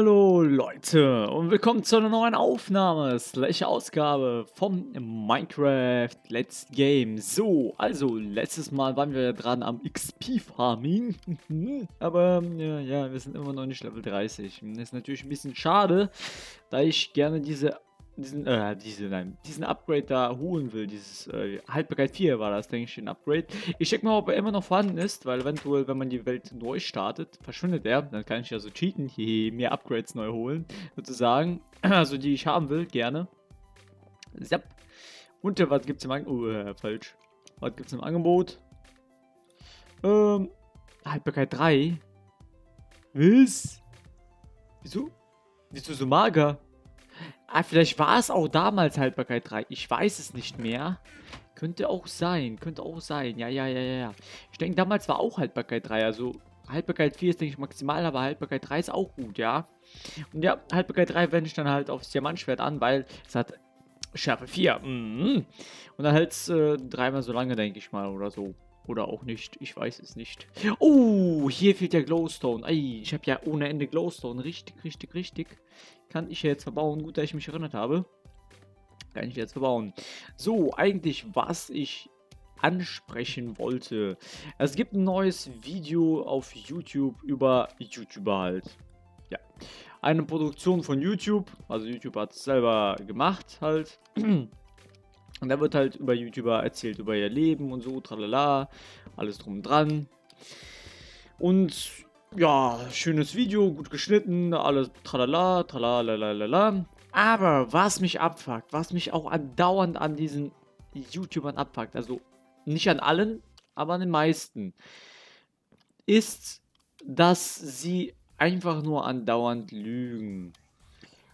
Hallo Leute und willkommen zu einer neuen Aufnahme, slash Ausgabe vom Minecraft Let's Game. So, also letztes Mal waren wir dran am XP Farming, aber ja, ja, wir sind immer noch nicht Level 30. Das ist natürlich ein bisschen schade, da ich gerne diese diesen, äh, diese, nein, diesen Upgrade da holen will. Dieses äh, Haltbarkeit 4 war das, denke ich, ein Upgrade. Ich check mal, ob er immer noch vorhanden ist, weil eventuell, wenn man die Welt neu startet, verschwindet er. Dann kann ich ja so cheaten, hier mehr Upgrades neu holen, sozusagen. Also die ich haben will, gerne. Zap. Und äh, was gibt's im Angebot? Oh, äh, falsch. Was gibt's im Angebot? Ähm, Haltbarkeit 3. Was? Wieso? Wieso so mager? Ah, vielleicht war es auch damals Haltbarkeit 3. Ich weiß es nicht mehr. Könnte auch sein. Könnte auch sein. Ja, ja, ja, ja. Ich denke, damals war auch Haltbarkeit 3. Also Haltbarkeit 4 ist, denke ich, maximal, aber Haltbarkeit 3 ist auch gut, ja. Und ja, Haltbarkeit 3 wende ich dann halt aufs Diamantschwert an, weil es hat Schärfe 4. Mhm. Und dann hält es äh, dreimal so lange, denke ich mal, oder so. Oder auch nicht. Ich weiß es nicht. Oh, hier fehlt der Glowstone. Ey, ich habe ja ohne Ende Glowstone. Richtig, richtig, richtig. Kann ich jetzt verbauen. Gut, dass ich mich erinnert habe. Kann ich jetzt verbauen. So, eigentlich, was ich ansprechen wollte. Es gibt ein neues Video auf YouTube über YouTuber halt. Ja. Eine Produktion von YouTube. Also YouTube hat es selber gemacht halt. Und da wird halt über YouTuber erzählt, über ihr Leben und so, tralala, alles drum und dran. Und ja, schönes Video, gut geschnitten, alles tralala, tralalalala. Aber was mich abfuckt, was mich auch andauernd an diesen YouTubern abfuckt, also nicht an allen, aber an den meisten, ist, dass sie einfach nur andauernd lügen.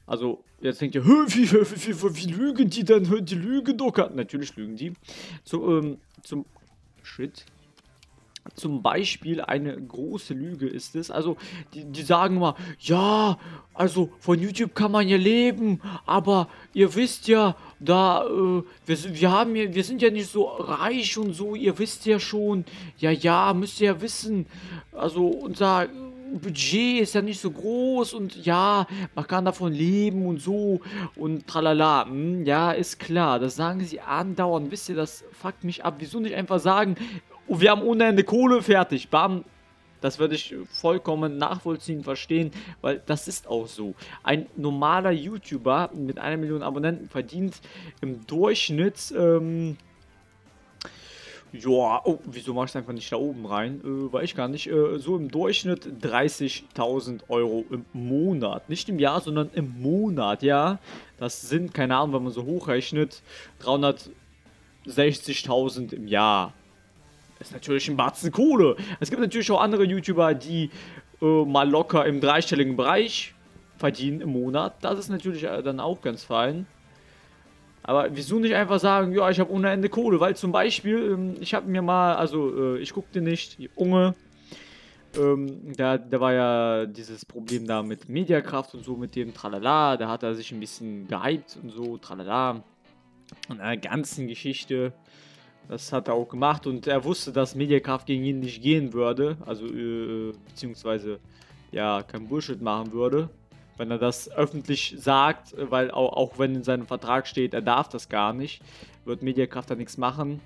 Also, jetzt denkt ihr, wie, wie, wie, wie, lügen die denn? Die lügen doch Natürlich lügen die. So, ähm, zum. Shit. Zum Beispiel eine große Lüge ist es. Also, die, die sagen mal, ja, also von YouTube kann man ja leben, aber ihr wisst ja, da, äh, wir, wir haben ja, wir sind ja nicht so reich und so, ihr wisst ja schon, ja, ja, müsst ihr ja wissen. Also, unser Budget ist ja nicht so groß und ja, man kann davon leben und so und tralala. Hm, ja, ist klar, das sagen sie andauernd. Wisst ihr, das fuckt mich ab. Wieso nicht einfach sagen, oh, wir haben ohne Ende Kohle, fertig, bam. Das würde ich vollkommen nachvollziehen, verstehen, weil das ist auch so. Ein normaler YouTuber mit einer Million Abonnenten verdient im Durchschnitt ähm, ja, oh, wieso machst du einfach nicht da oben rein? Äh, weiß ich gar nicht. Äh, so im Durchschnitt 30.000 Euro im Monat. Nicht im Jahr, sondern im Monat, ja. Das sind, keine Ahnung, wenn man so hochrechnet, 360.000 im Jahr. Ist natürlich ein Batzen Kohle. Es gibt natürlich auch andere YouTuber, die äh, mal locker im dreistelligen Bereich verdienen im Monat. Das ist natürlich äh, dann auch ganz fein. Aber wieso nicht einfach sagen, ja, ich habe ohne Ende Kohle? Weil zum Beispiel, ähm, ich habe mir mal, also äh, ich guckte nicht, Junge, ähm, da, da war ja dieses Problem da mit Mediakraft und so, mit dem Tralala, da hat er sich ein bisschen gehypt und so, Tralala. Und einer ganzen Geschichte, das hat er auch gemacht und er wusste, dass Mediakraft gegen ihn nicht gehen würde, also äh, beziehungsweise ja, kein Bullshit machen würde wenn er das öffentlich sagt, weil auch, auch wenn in seinem Vertrag steht, er darf das gar nicht, wird Mediakraft da nichts machen,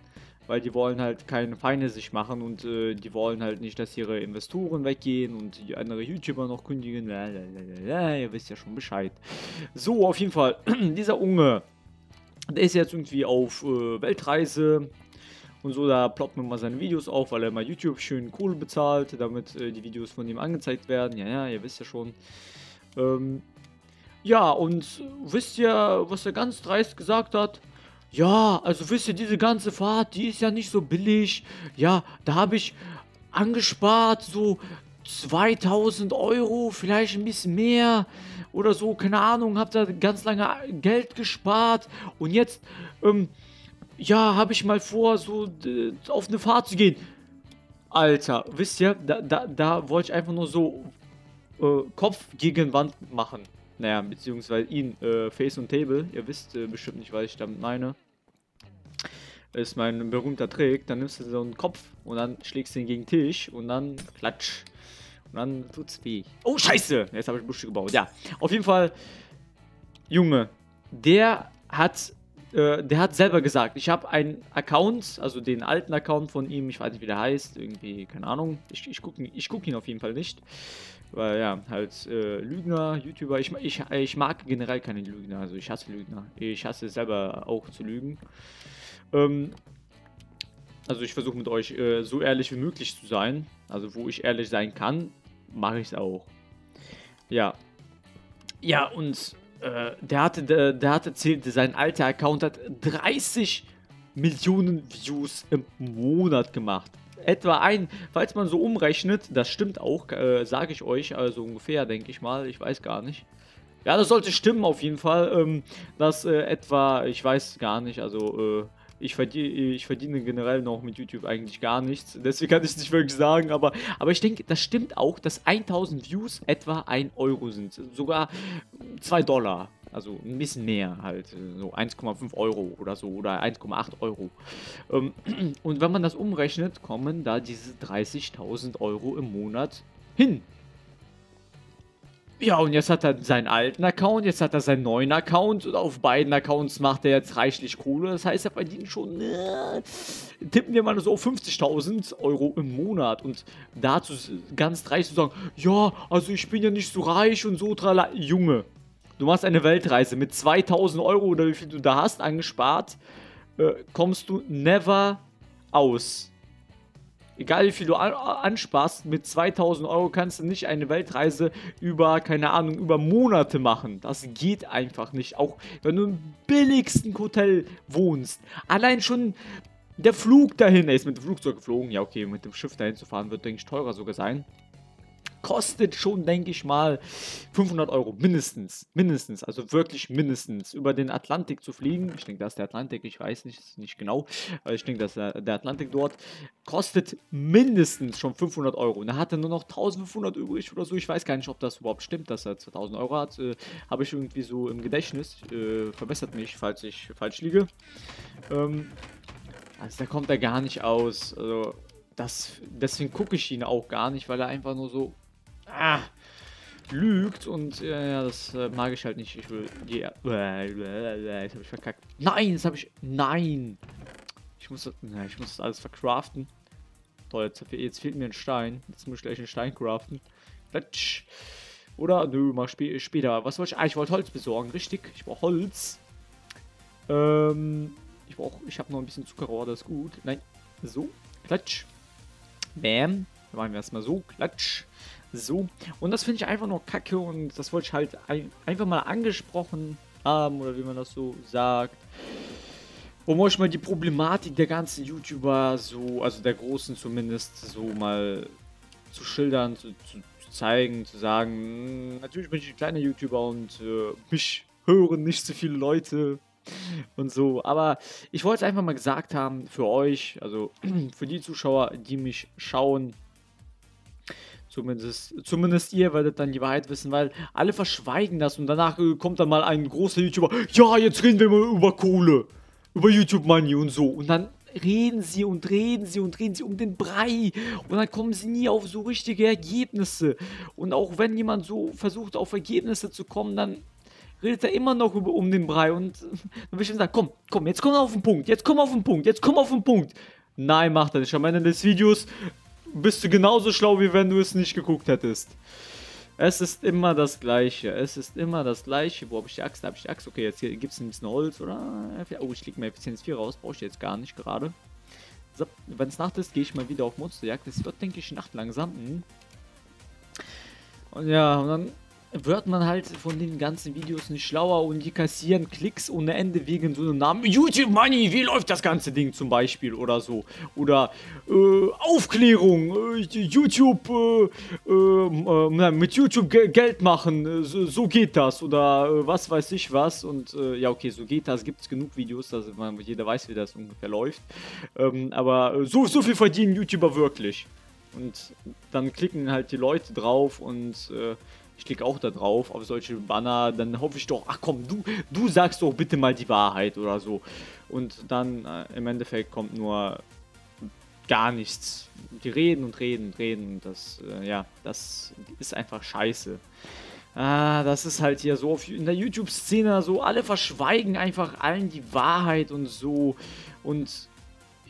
weil die wollen halt keine Feinde sich machen und äh, die wollen halt nicht, dass ihre Investoren weggehen und die andere YouTuber noch kündigen. Lalalala, ihr wisst ja schon Bescheid. So, auf jeden Fall, dieser Unge, der ist jetzt irgendwie auf äh, Weltreise und so, da ploppt man mal seine Videos auf, weil er mal YouTube schön cool bezahlt, damit äh, die Videos von ihm angezeigt werden. Ja, ja, ihr wisst ja schon. Ähm, ja, und wisst ihr, was er ganz dreist gesagt hat? Ja, also wisst ihr, diese ganze Fahrt, die ist ja nicht so billig. Ja, da habe ich angespart, so 2000 Euro, vielleicht ein bisschen mehr oder so, keine Ahnung, hab da ganz lange Geld gespart und jetzt, ähm, ja, habe ich mal vor, so auf eine Fahrt zu gehen. Alter, wisst ihr, da, da, da wollte ich einfach nur so äh, Kopf gegen Wand machen. Naja, beziehungsweise ihn, äh, Face und Table. Ihr wisst äh, bestimmt nicht, was ich damit meine. Ist mein berühmter Trick. Dann nimmst du so einen Kopf und dann schlägst du ihn gegen den Tisch und dann klatsch. Und dann tut's weh. Oh, scheiße! Jetzt habe ich Busche gebaut. Ja, auf jeden Fall, Junge, der hat äh, der hat selber gesagt, ich habe einen Account, also den alten Account von ihm, ich weiß nicht, wie der heißt, irgendwie, keine Ahnung. Ich, ich gucke ich guck ihn auf jeden Fall nicht. Weil ja, halt äh, Lügner, YouTuber, ich, ich, ich mag generell keine Lügner, also ich hasse Lügner. Ich hasse selber auch zu lügen. Ähm, also ich versuche mit euch äh, so ehrlich wie möglich zu sein. Also wo ich ehrlich sein kann, mache ich es auch. Ja. Ja, und äh, der, hatte, der, der hat erzählt, sein alter Account hat 30 Millionen Views im Monat gemacht. Etwa ein, falls man so umrechnet, das stimmt auch, äh, sage ich euch, also ungefähr, denke ich mal, ich weiß gar nicht. Ja, das sollte stimmen auf jeden Fall, ähm, dass äh, etwa, ich weiß gar nicht, also äh, ich verdiene, ich verdiene generell noch mit YouTube eigentlich gar nichts. Deswegen kann ich es nicht wirklich sagen. Aber, aber ich denke, das stimmt auch, dass 1000 Views etwa 1 Euro sind. Sogar 2 Dollar. Also ein bisschen mehr halt. So 1,5 Euro oder so. Oder 1,8 Euro. Ähm, und wenn man das umrechnet, kommen da diese 30.000 Euro im Monat hin. Ja, und jetzt hat er seinen alten Account, jetzt hat er seinen neuen Account und auf beiden Accounts macht er jetzt reichlich Kohle. Das heißt, er verdient schon, äh, tippen wir mal so auf 50.000 Euro im Monat. Und dazu ganz dreist zu sagen, ja, also ich bin ja nicht so reich und so, trala. Junge, du machst eine Weltreise mit 2.000 Euro oder wie viel du da hast angespart, äh, kommst du never aus. Egal wie viel du ansparst, mit 2000 Euro kannst du nicht eine Weltreise über, keine Ahnung, über Monate machen. Das geht einfach nicht. Auch wenn du im billigsten Hotel wohnst. Allein schon der Flug dahin, er ist mit dem Flugzeug geflogen. Ja, okay, mit dem Schiff dahin zu fahren wird, denke ich, teurer sogar sein kostet schon, denke ich mal, 500 Euro mindestens. Mindestens, also wirklich mindestens. Über den Atlantik zu fliegen, ich denke, das ist der Atlantik, ich weiß nicht, nicht genau, aber ich denke, dass der Atlantik dort kostet mindestens schon 500 Euro. Und er hatte nur noch 1500 übrig oder so. Ich weiß gar nicht, ob das überhaupt stimmt, dass er 2000 Euro hat. Äh, Habe ich irgendwie so im Gedächtnis. Äh, verbessert mich, falls ich falsch liege. Ähm, also da kommt er gar nicht aus. Also das, deswegen gucke ich ihn auch gar nicht, weil er einfach nur so ah, lügt und äh, das äh, mag ich halt nicht. Ich will, yeah, jetzt habe ich verkackt. Nein, jetzt habe ich, nein. Ich muss, na, ich muss das alles verkraften. Toll, jetzt, jetzt, fehlt mir ein Stein. Jetzt muss ich gleich einen Stein craften. Oder, nö, mal sp später. Was wollte ich? Ah, ich wollte Holz besorgen, richtig. Ich brauche Holz. Ähm, ich brauche, ich habe noch ein bisschen Zuckerrohr, das ist gut. Nein, so, klatsch. Bam. Dann machen wir erstmal so, klatsch. So, und das finde ich einfach nur kacke und das wollte ich halt ein, einfach mal angesprochen haben, oder wie man das so sagt. Um euch mal die Problematik der ganzen YouTuber so, also der großen zumindest, so mal zu schildern, zu, zu, zu zeigen, zu sagen, hm, natürlich bin ich ein kleiner YouTuber und äh, mich hören nicht so viele Leute und so. Aber ich wollte es einfach mal gesagt haben für euch, also für die Zuschauer, die mich schauen, Zumindest, zumindest ihr werdet dann die Wahrheit wissen, weil alle verschweigen das und danach äh, kommt dann mal ein großer YouTuber, ja, jetzt reden wir mal über Kohle, über YouTube Money und so. Und dann reden sie und reden sie und reden sie um den Brei und dann kommen sie nie auf so richtige Ergebnisse. Und auch wenn jemand so versucht auf Ergebnisse zu kommen, dann redet er immer noch über, um den Brei und dann will ich ihm sagen, komm, komm, jetzt komm auf den Punkt, jetzt komm auf den Punkt, jetzt komm auf den Punkt. Nein, macht er nicht. Am Ende des Videos bist du genauso schlau, wie wenn du es nicht geguckt hättest. Es ist immer das Gleiche. Es ist immer das Gleiche. Wo habe ich die Axt? Da habe ich die Axt. Okay, jetzt gibt es ein bisschen Holz, oder? Oh, ich lege mir Effizienz 4 raus. Brauche ich jetzt gar nicht gerade. So, wenn es Nacht ist, gehe ich mal wieder auf Monsterjagd. Es wird, denke ich, Nacht langsam. Hm. Und ja, und dann wird man halt von den ganzen Videos nicht schlauer und die kassieren Klicks ohne Ende wegen so einem Namen. YouTube Money, wie läuft das ganze Ding zum Beispiel oder so. Oder äh, Aufklärung, äh, YouTube, äh, äh mit YouTube Geld machen, so, so, geht das. Oder äh, was weiß ich was. Und äh, ja, okay, so geht das. Gibt es genug Videos, dass man, jeder weiß, wie das ungefähr läuft. Ähm, aber so, so viel verdienen YouTuber wirklich. Und dann klicken halt die Leute drauf und ich klicke auch da drauf auf solche Banner, dann hoffe ich doch, ach komm, du, du sagst doch bitte mal die Wahrheit oder so. Und dann äh, im Endeffekt kommt nur gar nichts. Die reden und reden und reden. Das, äh, ja, das ist einfach scheiße. Ah, das ist halt hier so in der YouTube-Szene so, alle verschweigen einfach allen die Wahrheit und so. Und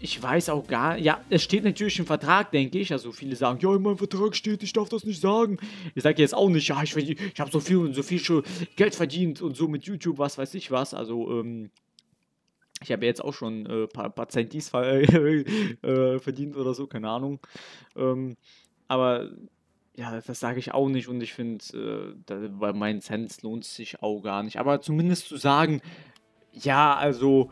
ich weiß auch gar ja, es steht natürlich im Vertrag, denke ich. Also viele sagen, ja, in meinem Vertrag steht, ich darf das nicht sagen. Ich sage jetzt auch nicht, ja, ich, ich habe so viel und so viel schon Geld verdient und so mit YouTube, was weiß ich was. Also, ähm, ich habe jetzt auch schon ein äh, paar, paar Centis äh, verdient oder so, keine Ahnung. Ähm, aber ja, das sage ich auch nicht und ich finde, äh, bei meinen Cents lohnt es sich auch gar nicht. Aber zumindest zu sagen, ja, also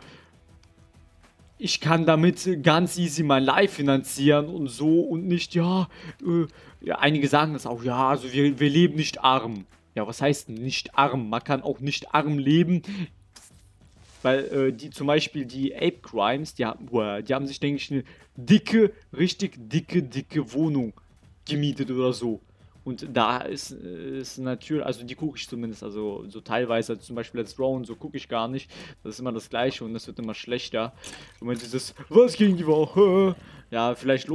ich kann damit ganz easy mein Live finanzieren und so und nicht, ja, äh, ja einige sagen das auch, ja, also wir, wir leben nicht arm. Ja, was heißt nicht arm? Man kann auch nicht arm leben, weil äh, die zum Beispiel die Ape Crimes, die haben, die haben sich, denke ich, eine dicke, richtig dicke, dicke Wohnung gemietet oder so. Und da ist, ist natürlich, also die gucke ich zumindest, also so teilweise, also zum Beispiel Let's und so gucke ich gar nicht. Das ist immer das gleiche und das wird immer schlechter. Und wenn dieses, was ging die Woche? Ja, vielleicht,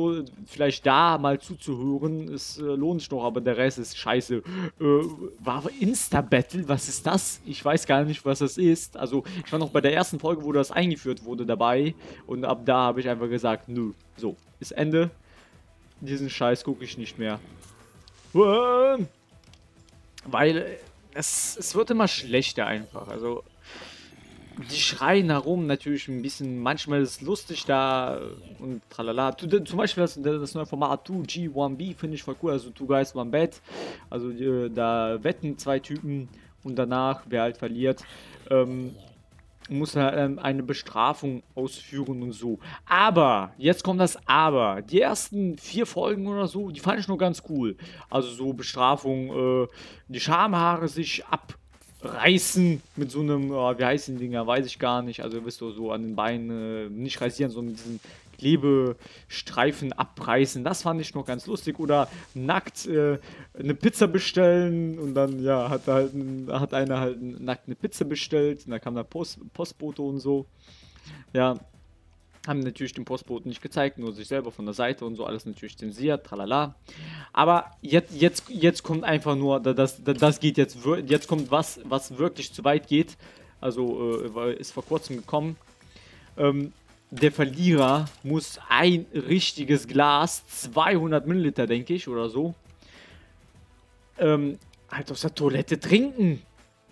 vielleicht da mal zuzuhören, es äh, lohnt sich noch, aber der Rest ist scheiße. Äh, war Insta-Battle, was ist das? Ich weiß gar nicht, was das ist. Also, ich war noch bei der ersten Folge, wo das eingeführt wurde, dabei. Und ab da habe ich einfach gesagt, nö. So, ist Ende. Diesen Scheiß gucke ich nicht mehr. Weil es, es wird immer schlechter einfach. Also die schreien herum natürlich ein bisschen, manchmal ist es lustig da und tralala. Zum Beispiel das, das neue Format 2G1B finde ich voll cool, also Two Guys One Bet. Also die, da wetten zwei Typen und danach, wer halt verliert, ähm, muss er ähm, eine Bestrafung ausführen und so. Aber, jetzt kommt das Aber. Die ersten vier Folgen oder so, die fand ich nur ganz cool. Also so Bestrafung, äh, die Schamhaare sich abreißen mit so einem, äh, wie heißen Dinger, weiß ich gar nicht. Also ihr wisst so an den Beinen äh, nicht rasieren, sondern mit diesen Klebestreifen abreißen. Das fand ich noch ganz lustig. Oder nackt äh, eine Pizza bestellen und dann, ja, hat, halt, hat einer halt nackt eine Pizza bestellt und da kam der Post, Postbote und so. Ja, haben natürlich den Postboten nicht gezeigt, nur sich selber von der Seite und so, alles natürlich zensiert, tralala. Aber jetzt, jetzt, jetzt kommt einfach nur, das, das, das geht jetzt, jetzt kommt was, was wirklich zu weit geht. Also äh, ist vor kurzem gekommen. Ähm, der Verlierer muss ein richtiges Glas, 200 Milliliter, denke ich, oder so, ähm, halt aus der Toilette trinken.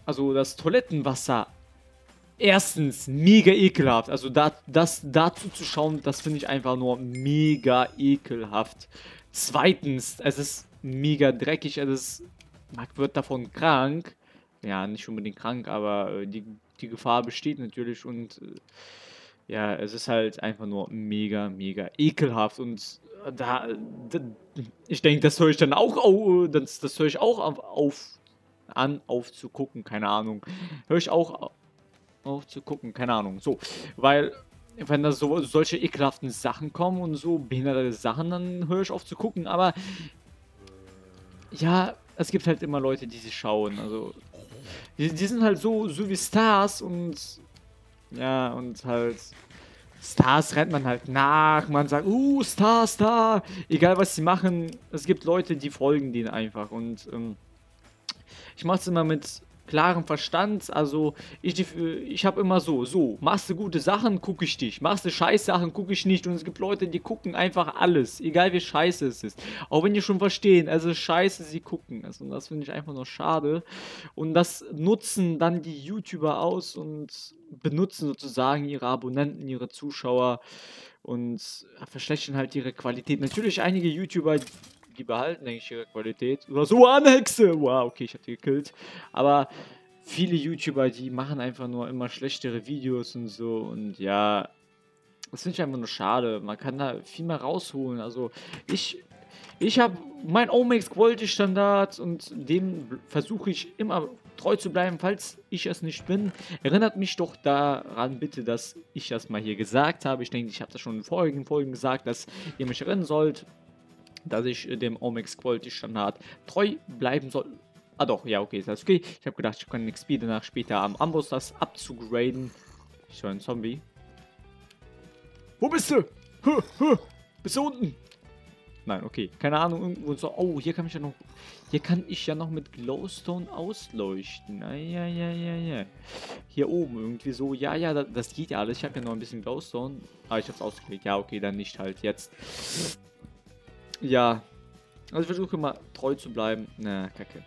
Also das Toilettenwasser. Erstens, mega ekelhaft. Also da, das dazu zu schauen, das finde ich einfach nur mega ekelhaft. Zweitens, es ist mega dreckig. Es ist, man wird davon krank. Ja, nicht unbedingt krank, aber äh, die, die Gefahr besteht natürlich und... Äh, ja, es ist halt einfach nur mega, mega ekelhaft und da, da ich denke, das höre ich dann auch, das, das höre ich auch auf, auf, an, aufzugucken, keine Ahnung. Höre ich auch auf zu gucken, keine Ahnung. So, weil wenn da so solche ekelhaften Sachen kommen und so behinderte Sachen, dann höre ich auf zu gucken, aber ja, es gibt halt immer Leute, die sie schauen, also die, die sind halt so, so wie Stars und ja, und halt Stars rennt man halt nach, man sagt, uh, Star, Star, egal was sie machen, es gibt Leute, die folgen denen einfach. Und ähm, ich mache es immer mit klarem Verstand, also ich, ich habe immer so, so, machst du gute Sachen, gucke ich dich, machst du scheiß Sachen, gucke ich nicht. Und es gibt Leute, die gucken einfach alles, egal wie scheiße es ist, auch wenn die schon verstehen, also scheiße, sie gucken und das finde ich einfach nur schade. Und das nutzen dann die YouTuber aus und benutzen sozusagen ihre Abonnenten, ihre Zuschauer und verschlechtern halt ihre Qualität. Natürlich einige YouTuber, die behalten, denke ich, ihre Qualität. Oder so eine Hexe! Wow, okay, ich die gekillt. Aber viele YouTuber, die machen einfach nur immer schlechtere Videos und so. Und ja, das finde ich einfach nur schade. Man kann da viel mehr rausholen. Also ich ich habe mein Omex Quality Standard und dem versuche ich immer treu zu bleiben, falls ich es nicht bin. Erinnert mich doch daran bitte, dass ich das mal hier gesagt habe. Ich denke, ich habe das schon in vorigen Folgen gesagt, dass ihr mich erinnern sollt, dass ich dem Omex Quality Standard treu bleiben soll. Ah doch, ja, okay, ist das okay. Ich habe gedacht, ich kann XP danach später am Amboss das abzugraden. Ich höre einen Zombie. Wo bist du? Huh, huh. Bis unten. Nein, okay. Keine Ahnung, irgendwo so. Oh, hier kann ich ja noch. Hier kann ich ja noch mit Glowstone ausleuchten. Ah, ja, ja, ja, ja. Hier oben irgendwie so. Ja, ja, das, das geht ja alles. Ich habe ja noch ein bisschen Glowstone. Ah, ich hab's ausgelegt. Ja, okay, dann nicht halt jetzt. Ja. Also ich versuche immer treu zu bleiben. Na, kacke.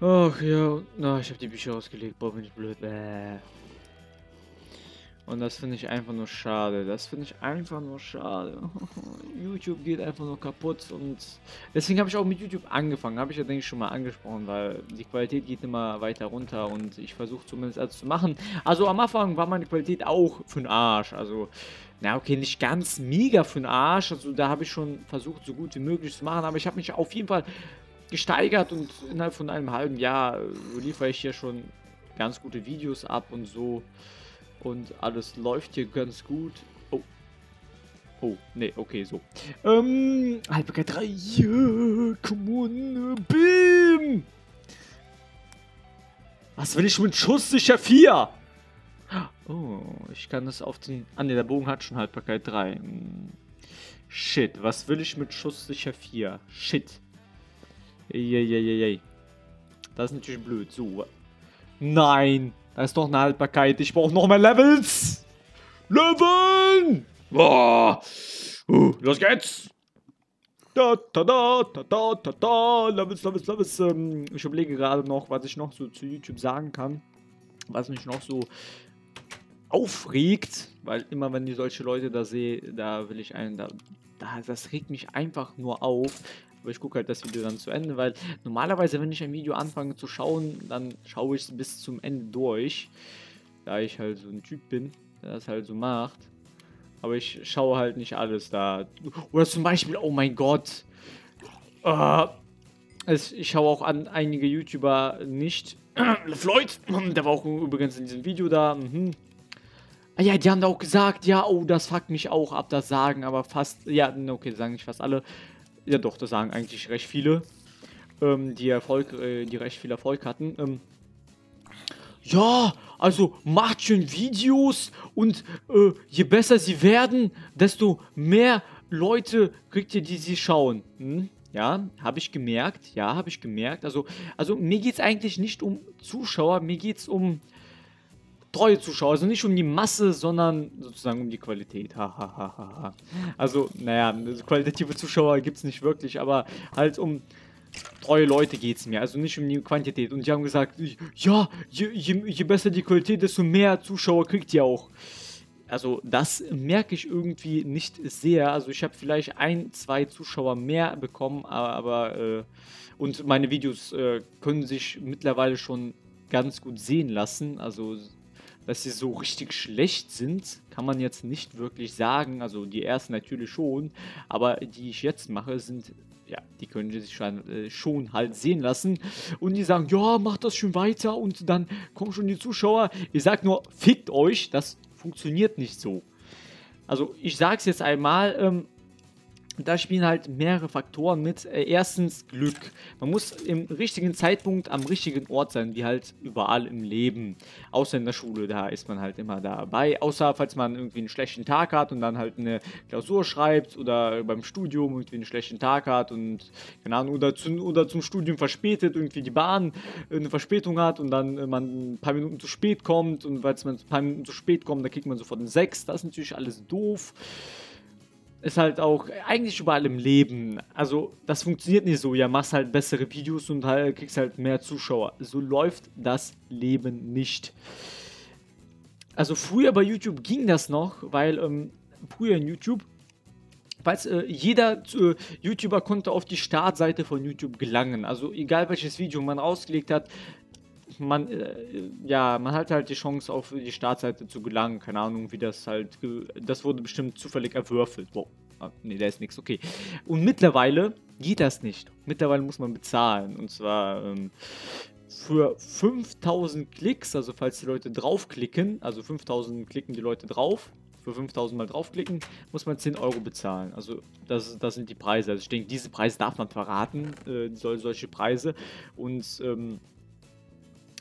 Ach ja, na, ich habe die Bücher ausgelegt. Boah, bin ich blöd. Bäh. Und das finde ich einfach nur schade. Das finde ich einfach nur schade. YouTube geht einfach nur kaputt und deswegen habe ich auch mit YouTube angefangen. Habe ich ja, denke ich, schon mal angesprochen, weil die Qualität geht immer weiter runter und ich versuche zumindest alles zu machen. Also am Anfang war meine Qualität auch für den Arsch. Also, na okay, nicht ganz mega für den Arsch. Also da habe ich schon versucht, so gut wie möglich zu machen. Aber ich habe mich auf jeden Fall gesteigert und innerhalb von einem halben Jahr liefere ich hier schon ganz gute Videos ab und so. Und alles läuft hier ganz gut. Oh. Oh, nee, okay, so. Ähm, Halbigkeit 3. Yeah, come on, Bim! Was will ich mit schusssicher 4? Oh, ich kann das auf den... Ah, ne, der Bogen hat schon Haltbarkeit 3. Hm. Shit, was will ich mit schusssicher 4? Shit. Eieieiei. Das ist natürlich blöd. So. Nein. Da ist doch eine Haltbarkeit. Ich brauche noch mehr Levels. Leveln! Oh. Uh, los geht's. Da, da, da, da, da, da, da, Levels, Levels, Levels. Ähm, ich überlege gerade noch, was ich noch so zu YouTube sagen kann. Was mich noch so aufregt. Weil immer, wenn ich solche Leute da sehe, da will ich einen, da, da, das regt mich einfach nur auf. Aber ich gucke halt das Video dann zu Ende, weil normalerweise, wenn ich ein Video anfange zu schauen, dann schaue ich es bis zum Ende durch. Da ich halt so ein Typ bin, der das halt so macht. Aber ich schaue halt nicht alles da. Oder zum Beispiel, oh mein Gott. Uh, es, ich schaue auch an einige YouTuber nicht. Floyd, der war auch übrigens in diesem Video da. Mhm. Ah ja, die haben da auch gesagt, ja, oh, das fuckt mich auch ab, das sagen, aber fast, ja, okay, sagen nicht fast alle. Ja doch, das sagen eigentlich recht viele, ähm, die Erfolg, äh, die recht viel Erfolg hatten. Ähm, ja, also macht schön Videos und äh, je besser sie werden, desto mehr Leute kriegt ihr, die sie schauen. Hm? Ja, habe ich gemerkt. Ja, habe ich gemerkt. Also, also mir geht es eigentlich nicht um Zuschauer, mir geht es um treue Zuschauer. Also nicht um die Masse, sondern sozusagen um die Qualität. Also, naja, qualitative Zuschauer gibt es nicht wirklich, aber halt um treue Leute geht es mir. Also nicht um die Quantität. Und die haben gesagt, ja, je, je, je besser die Qualität, desto mehr Zuschauer kriegt ihr auch. Also das merke ich irgendwie nicht sehr. Also ich habe vielleicht ein, zwei Zuschauer mehr bekommen, aber, aber äh, und meine Videos äh, können sich mittlerweile schon ganz gut sehen lassen. Also dass sie so richtig schlecht sind, kann man jetzt nicht wirklich sagen. Also die ersten natürlich schon, aber die ich jetzt mache, sind, ja, die können sich schon, äh, schon halt sehen lassen. Und die sagen, ja, macht das schon weiter und dann kommen schon die Zuschauer. Ich sag nur, fickt euch, das funktioniert nicht so. Also ich sag's jetzt einmal, ähm, da spielen halt mehrere Faktoren mit. Äh, erstens Glück. Man muss im richtigen Zeitpunkt am richtigen Ort sein, wie halt überall im Leben. Außer in der Schule, da ist man halt immer dabei. Außer falls man irgendwie einen schlechten Tag hat und dann halt eine Klausur schreibt oder beim Studium irgendwie einen schlechten Tag hat und keine Ahnung, oder, zu, oder zum Studium verspätet, irgendwie die Bahn eine Verspätung hat und dann äh, man ein paar Minuten zu spät kommt und weil man ein paar Minuten zu spät kommt, dann kriegt man sofort einen 6. Das ist natürlich alles doof ist halt auch eigentlich überall im Leben. Also, das funktioniert nicht so. Ja, machst halt bessere Videos und halt, kriegst halt mehr Zuschauer. So läuft das Leben nicht. Also, früher bei YouTube ging das noch, weil ähm, früher in YouTube Weiß, äh, jeder äh, YouTuber konnte auf die Startseite von YouTube gelangen. Also egal welches Video man ausgelegt hat, man, äh, ja, man hat halt die Chance, auf die Startseite zu gelangen. Keine Ahnung, wie das halt, das wurde bestimmt zufällig erwürfelt. Wow. Ah, nee, da ist nichts, okay. Und mittlerweile geht das nicht. Mittlerweile muss man bezahlen. Und zwar ähm, für 5000 Klicks, also falls die Leute draufklicken, also 5000 klicken die Leute drauf, für 5000 mal draufklicken, muss man 10 Euro bezahlen. Also das, das sind die Preise. Also ich denke, diese Preise darf man verraten, äh, solche Preise. Und ähm,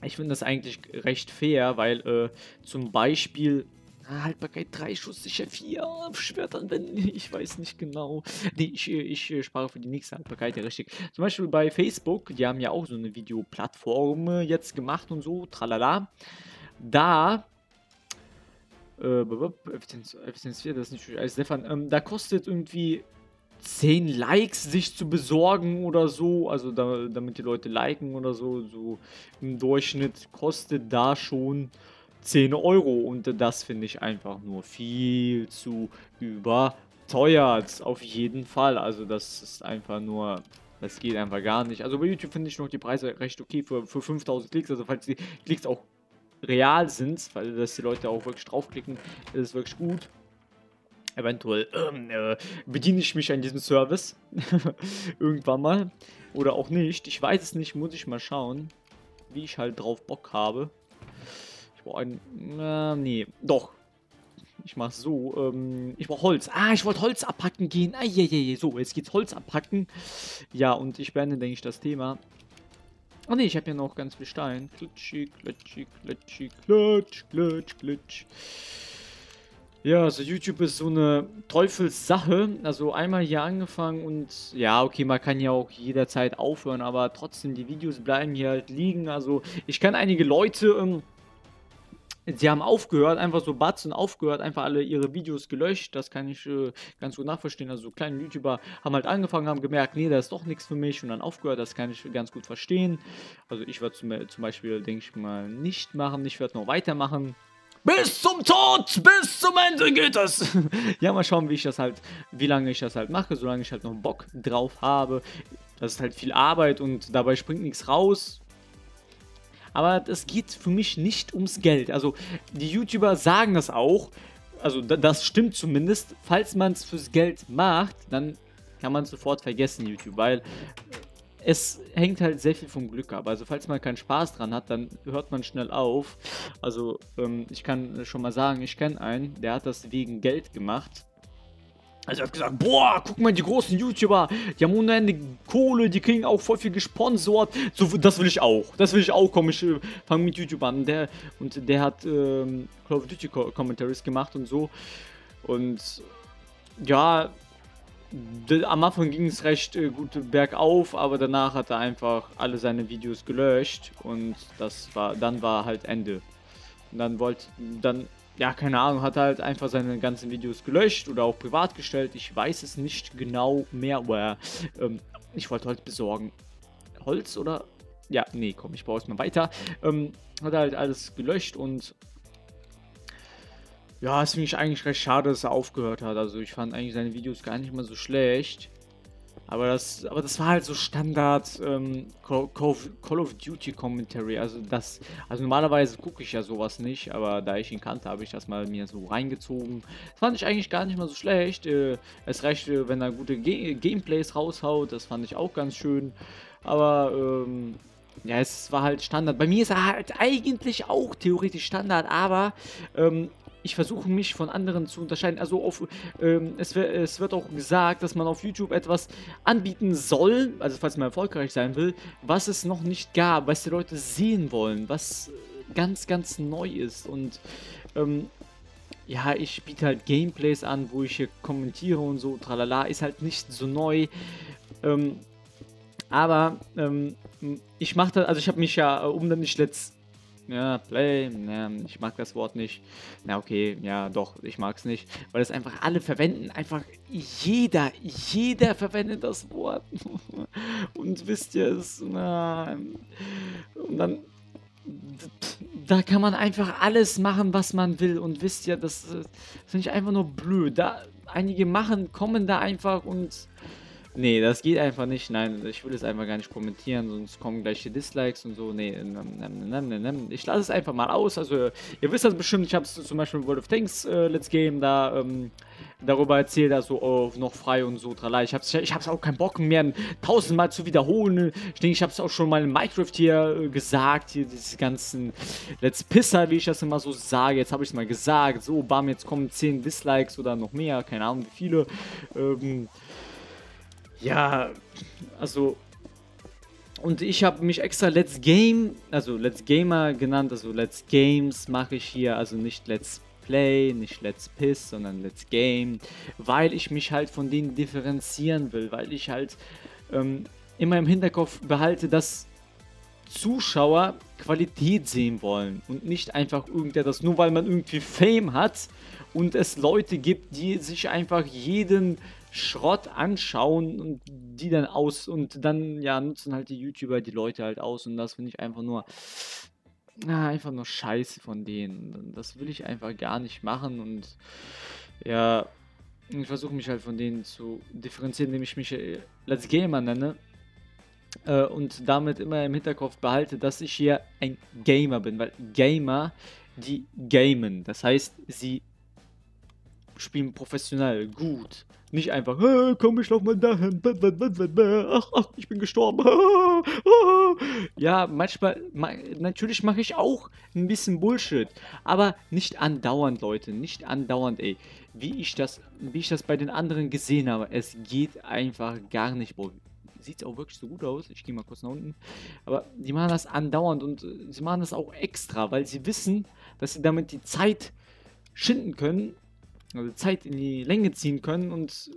ich finde das eigentlich recht fair, weil äh, zum Beispiel Haltbarkeit 3, Schuss sicher 4, Schwert anwenden, ich weiß nicht genau. Nee, ich, ich, ich spare für die nächste Haltbarkeit, ja richtig. Zum Beispiel bei Facebook, die haben ja auch so eine Videoplattform jetzt gemacht und so, tralala. Da äh, Effizienz, Effizienz 4, das ist nicht als Stefan. Ähm, da kostet irgendwie 10 Likes sich zu besorgen oder so, also da, damit die Leute liken oder so, so im Durchschnitt kostet da schon 10 Euro. Und das finde ich einfach nur viel zu überteuert, auf jeden Fall, also das ist einfach nur, das geht einfach gar nicht, also bei YouTube finde ich noch die Preise recht okay für, für 5000 Klicks, also falls die Klicks auch real sind, weil dass die Leute auch wirklich draufklicken, ist wirklich gut. Eventuell ähm, äh, bediene ich mich an diesem Service. Irgendwann mal. Oder auch nicht. Ich weiß es nicht, muss ich mal schauen. Wie ich halt drauf Bock habe. Ich brauche ein. Äh, nee, doch. Ich mach so. Ähm, ich brauche Holz. Ah, ich wollte Holz abpacken gehen. Ah, je, je, je. So, jetzt geht's Holz abpacken. Ja, und ich beende, denke ich, das Thema. Oh ne, ich habe ja noch ganz viel Stein. Klitschi, klitschi, klitschi, klitsch, klitsch, klitsch. Ja, also YouTube ist so eine Teufelssache. Also einmal hier angefangen und ja, okay, man kann ja auch jederzeit aufhören, aber trotzdem, die Videos bleiben hier halt liegen. Also ich kann einige Leute, ähm, sie haben aufgehört, einfach so Batzen aufgehört, einfach alle ihre Videos gelöscht. Das kann ich äh, ganz gut nachverstehen. Also so kleine YouTuber haben halt angefangen, haben gemerkt, nee, das ist doch nichts für mich und dann aufgehört. Das kann ich ganz gut verstehen. Also ich werde zum, zum Beispiel, denke ich mal, nicht machen. Ich werde noch weitermachen. Bis zum Tod, bis zum Ende geht das. ja, mal schauen, wie ich das halt, wie lange ich das halt mache, solange ich halt noch Bock drauf habe. Das ist halt viel Arbeit und dabei springt nichts raus. Aber es geht für mich nicht ums Geld. Also die YouTuber sagen das auch. Also das stimmt zumindest. Falls man es fürs Geld macht, dann kann man sofort vergessen YouTube, weil es hängt halt sehr viel vom Glück ab. Also falls man keinen Spaß dran hat, dann hört man schnell auf. Also ähm, ich kann schon mal sagen, ich kenne einen, der hat das wegen Geld gemacht. Also er hat gesagt, boah, guck mal, die großen YouTuber, die haben ohne Ende Kohle, die kriegen auch voll viel gesponsert. So, das will ich auch. Das will ich auch. Komm, ich äh, fange mit YouTube an. Der, und der hat ähm, Call of Duty Commentaries gemacht und so. Und ja, am Anfang ging es recht äh, gut bergauf, aber danach hat er einfach alle seine Videos gelöscht und das war, dann war halt Ende. Und dann wollte, dann, ja, keine Ahnung, hat er halt einfach seine ganzen Videos gelöscht oder auch privat gestellt. Ich weiß es nicht genau mehr, aber ähm, ich wollte Holz besorgen. Holz oder? Ja, nee, komm, ich baue es mal weiter. Ähm, hat er halt alles gelöscht und ja, es finde ich eigentlich recht schade, dass er aufgehört hat. Also ich fand eigentlich seine Videos gar nicht mal so schlecht. Aber das, aber das war halt so Standard ähm, Call, Call, of Duty Commentary. Also das, also normalerweise gucke ich ja sowas nicht, aber da ich ihn kannte, habe ich das mal mir so reingezogen. Das fand ich eigentlich gar nicht mal so schlecht. Äh, es reicht, äh, wenn er gute Ge Gameplays raushaut. Das fand ich auch ganz schön. Aber ähm, ja, es war halt Standard. Bei mir ist er halt eigentlich auch theoretisch Standard, aber ähm, ich versuche mich von anderen zu unterscheiden. Also auf, ähm, es, es, wird auch gesagt, dass man auf YouTube etwas anbieten soll, also falls man erfolgreich sein will, was es noch nicht gab, was die Leute sehen wollen, was ganz, ganz neu ist. Und ähm, ja, ich biete halt Gameplays an, wo ich hier kommentiere und so, tralala, ist halt nicht so neu. Ähm, aber ähm, ich mache das, also ich habe mich ja, um dann nicht letzt ja, Play, ja, ich mag das Wort nicht. Na okay, ja doch, ich mag es nicht, weil es einfach alle verwenden, einfach jeder, jeder verwendet das Wort. Und wisst ihr es, na, und dann, da kann man einfach alles machen, was man will und wisst ihr, das, das finde ich einfach nur blöd. Da, einige machen, kommen da einfach und Nee, das geht einfach nicht. Nein, ich will es einfach gar nicht kommentieren, sonst kommen gleich die Dislikes und so. Nee, ich lasse es einfach mal aus. Also, ihr wisst das bestimmt, ich habe es zum Beispiel in World of Tanks äh, Let's Game da ähm, darüber erzählt, also oh, noch frei und so. Tralala. Ich habe ich hab's auch keinen Bock mehr, tausendmal zu wiederholen. Ich denke, ich habe es auch schon mal in Minecraft hier äh, gesagt, hier diese ganzen Let's Pisser, wie ich das immer so sage. Jetzt habe ich es mal gesagt. So, bam, jetzt kommen 10 Dislikes oder noch mehr, keine Ahnung wie viele. Ähm, ja, also. Und ich habe mich extra Let's Game, also Let's Gamer genannt, also Let's Games mache ich hier, also nicht Let's Play, nicht Let's Piss, sondern Let's Game, weil ich mich halt von denen differenzieren will, weil ich halt ähm, immer im Hinterkopf behalte, dass Zuschauer Qualität sehen wollen und nicht einfach irgendetwas, nur weil man irgendwie Fame hat und es Leute gibt, die sich einfach jeden Schrott anschauen und die dann aus und dann ja nutzen halt die YouTuber die Leute halt aus und das finde ich einfach nur ah, einfach nur Scheiße von denen. Das will ich einfach gar nicht machen und ja, ich versuche mich halt von denen zu differenzieren, indem ich mich äh, Let's Gamer nenne äh, und damit immer im Hinterkopf behalte, dass ich hier ein Gamer bin, weil Gamer, die gamen, das heißt, sie spielen professionell, gut. Nicht einfach, hey, komm, ich lauf mal dahin. Ach, ach, ich bin gestorben. Ja, manchmal, natürlich mache ich auch ein bisschen Bullshit. Aber nicht andauernd, Leute. Nicht andauernd, ey. Wie ich das, wie ich das bei den anderen gesehen habe. Es geht einfach gar nicht, Bro. Sieht auch wirklich so gut aus. Ich gehe mal kurz nach unten. Aber die machen das andauernd und äh, sie machen das auch extra, weil sie wissen, dass sie damit die Zeit schinden können also Zeit in die Länge ziehen können und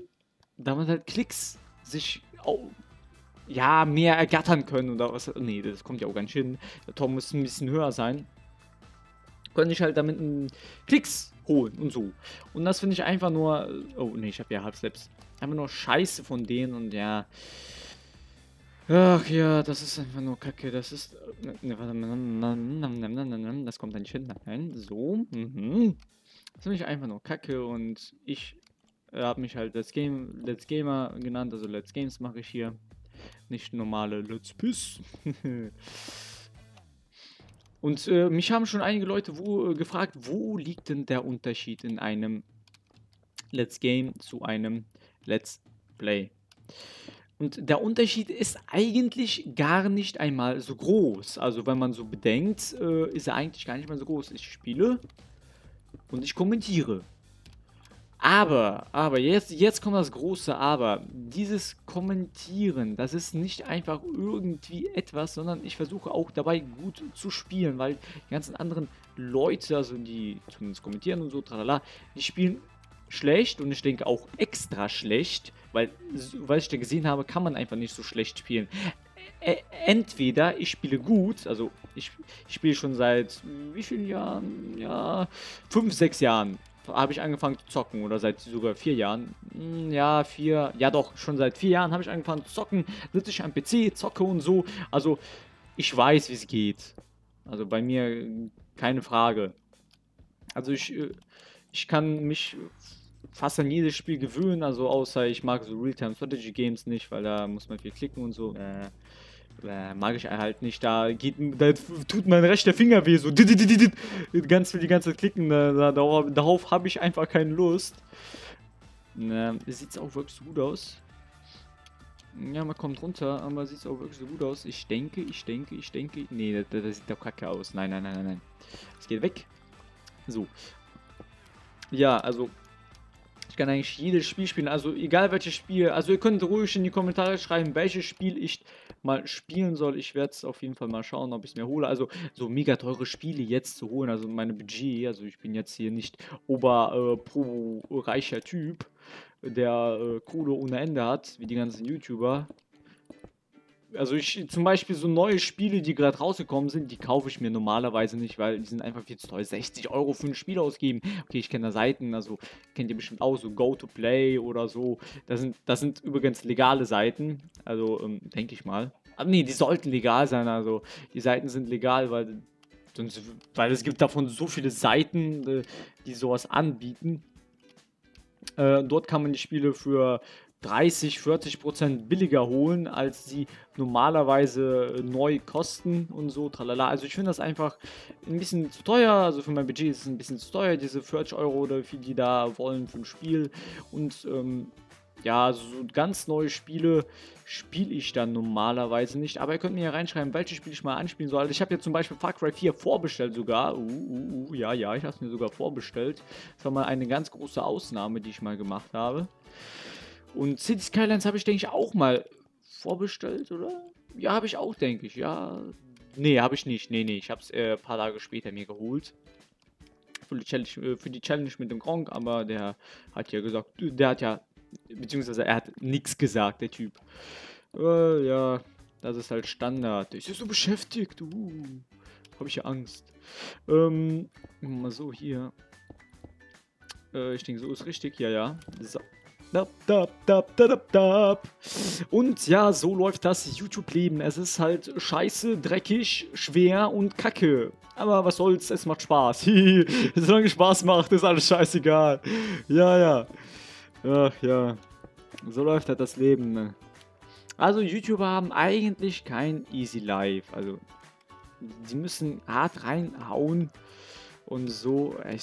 damit halt Klicks sich auch, ja, mehr ergattern können oder was. Nee, das kommt ja auch ganz schön. Der Tor muss ein bisschen höher sein. Können ich halt damit Klicks holen und so. Und das finde ich einfach nur. Oh, nee, ich habe ja Halbslaps. Einfach nur Scheiße von denen und ja. Ach ja, das ist einfach nur Kacke. Das ist. Ne, warte, das kommt da nicht hin. Nein, so. Mhm. Das finde ich einfach nur kacke und ich habe mich halt Let's, Game, Let's Gamer genannt, also Let's Games mache ich hier. Nicht normale Let's Piss. und äh, mich haben schon einige Leute wo, äh, gefragt, wo liegt denn der Unterschied in einem Let's Game zu einem Let's Play? Und der Unterschied ist eigentlich gar nicht einmal so groß. Also wenn man so bedenkt, äh, ist er eigentlich gar nicht mal so groß. Ich spiele und ich kommentiere. Aber, aber, jetzt, jetzt kommt das große Aber. Dieses Kommentieren, das ist nicht einfach irgendwie etwas, sondern ich versuche auch dabei gut zu spielen, weil die ganzen anderen Leute, also die zumindest kommentieren und so, tralala, die spielen schlecht und ich denke auch extra schlecht, weil, weil ich da gesehen habe, kann man einfach nicht so schlecht spielen entweder ich spiele gut, also ich, ich spiele schon seit wie vielen Jahren? Ja, fünf, sechs Jahren habe ich angefangen zu zocken oder seit sogar vier Jahren. Hm, ja, vier, ja doch, schon seit vier Jahren habe ich angefangen zu zocken, sitze ich am PC, zocke und so. Also ich weiß, wie es geht. Also bei mir keine Frage. Also ich, äh, ich kann mich fast an jedes Spiel gewöhnen, also außer ich mag so Real-Time-Strategy-Games nicht, weil da muss man viel klicken und so. Äh, äh, mag ich halt nicht. Da geht, da tut mein rechter Finger weh, so ganz für die ganze Zeit klicken. Da, darauf, darauf habe ich einfach keine Lust. Ne, sieht auch wirklich so gut aus. Ja, man kommt runter, aber sieht auch wirklich so gut aus. Ich denke, ich denke, ich denke. Nee, das, das sieht doch kacke aus. Nein, nein, nein, nein. Es geht weg. So. Ja, also ich kann eigentlich jedes Spiel spielen, also egal welches Spiel. Also ihr könnt ruhig in die Kommentare schreiben, welches Spiel ich mal spielen soll. Ich werde es auf jeden Fall mal schauen, ob ich es mir hole. Also so mega teure Spiele jetzt zu holen, also meine Budget, also ich bin jetzt hier nicht ober äh, reicher Typ, der äh, Kohle ohne Ende hat, wie die ganzen YouTuber. Also ich zum Beispiel so neue Spiele, die gerade rausgekommen sind, die kaufe ich mir normalerweise nicht, weil die sind einfach viel zu teuer. 60 Euro für ein Spiel ausgeben. Okay, ich kenne da Seiten, also kennt ihr bestimmt auch, so Go to Play oder so. Das sind, das sind übrigens legale Seiten, also ähm, denke ich mal. Aber nee, die sollten legal sein, also die Seiten sind legal, weil, sonst, weil es gibt davon so viele Seiten, äh, die sowas anbieten. Äh, dort kann man die Spiele für 30, 40 Prozent billiger holen, als sie normalerweise neu kosten und so, tralala. Also ich finde das einfach ein bisschen zu teuer, also für mein Budget ist es ein bisschen zu teuer, diese 40 Euro oder wie die da wollen für ein Spiel und ähm, ja, so ganz neue Spiele spiele ich dann normalerweise nicht. Aber ihr könnt mir ja reinschreiben, welche Spiele ich mal anspielen soll. Also ich habe jetzt zum Beispiel Far Cry 4 vorbestellt sogar. Uh, uh, uh, ja, ja, ich habe es mir sogar vorbestellt. Das war mal eine ganz große Ausnahme, die ich mal gemacht habe. Und City Skylines habe ich, denke ich, auch mal vorbestellt, oder? Ja, habe ich auch, denke ich. Ja. Nee, habe ich nicht. Nee, nee, ich habe es äh, ein paar Tage später mir geholt. für die Challenge, äh, für die Challenge mit dem Gronk, aber der hat ja gesagt, der hat ja, beziehungsweise er hat nichts gesagt, der Typ. Äh, ja, das ist halt Standard. Ich bin so beschäftigt, uh, habe ich ja Angst. Ähm, mal so hier. Äh, ich denke, so ist richtig, ja, ja. So. Und ja, so läuft das YouTube-Leben. Es ist halt scheiße, dreckig, schwer und kacke. Aber was soll's, es macht Spaß. Solange Spaß macht, ist alles scheißegal. Ja, ja. Ach ja. So läuft halt das Leben. Ne? Also YouTuber haben eigentlich kein easy life. Also, sie müssen hart reinhauen. Und so, ich